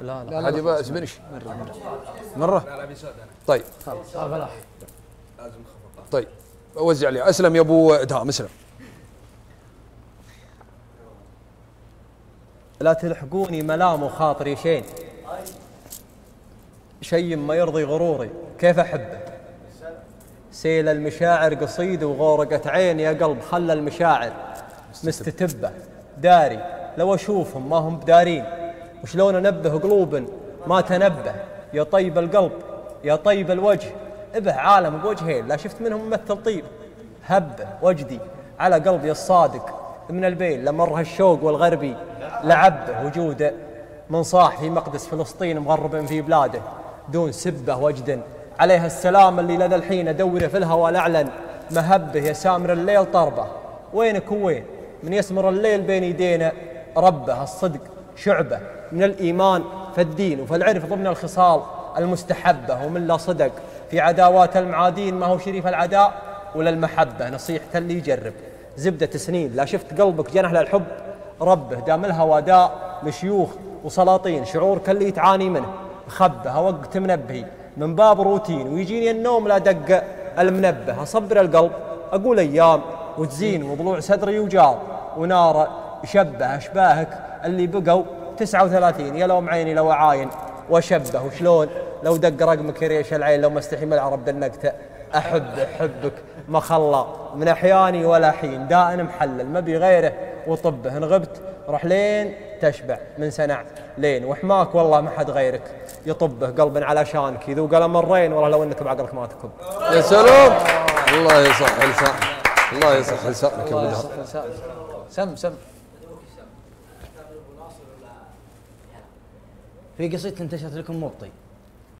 لا لا. هذه بس منش مرة. طيب. طيب وزع عليه أسلم يا أبو إدهام. أسلم. لا تلحقوني ملام وخاطري شين. شيء ما يرضي غروري. كيف أحبه؟ سيل المشاعر قصيد وغورقة عين يا قلب. خلى المشاعر مستتبة. داري. لو أشوفهم ما هم بدارين. وشلون أنبه قلوب ما تنبه؟ يا طيب القلب يا طيب الوجه. ابه عالم بوجهين لا شفت منهم ممثل طيب. هبه وجدي على قلبي الصادق من البين لمرها الشوق والغربي لعبه وجوده من صاح في مقدس فلسطين مغرب في بلاده. دون سبه وجد عليها السلام اللي لدى الحين ادوره في الهوى الأعلن. مهبه يا سامر الليل طربه. وينك وين؟ من يسمر الليل بين يدينا ربه الصدق. شعبة من الإيمان فالدين وفالعرف ضمن الخصال المستحبة ومن لا صدق. في عداوات المعادين ما هو شريف العداء ولا المحبة. نصيحة اللي يجرب. زبدة سنين. لا شفت قلبك جنح للحب. ربه دام الهوى داء لشيوخ وسلاطين. شعورك اللي تعاني منه. خبه وقت منبهي. من باب روتين. ويجيني النوم لا دق المنبه. أصبر القلب. أقول أيام. وتزين. وضلوع صدري وجار ونار يشبه أشباهك. اللي بقوا 39 يا لوم عيني لو عاين وشبه وشلون؟ لو دق رقمك ريش العين لو ما استحي ملعب بالنقطة أحب أحبك ما خلى من أحياني ولا حين. دائن محلل ما بي غيره. وطبه إن غبت روح لين تشبع. من سنع لين. وحماك والله ما حد غيرك. يطبه قلب علشانك يذوق مرين والله لو إنك بعقلك ما تكب. يا سلام. الله يصح لسانك. الله يصح لسانك يا سم سم. في قصيدة انتشرت لكم مبطي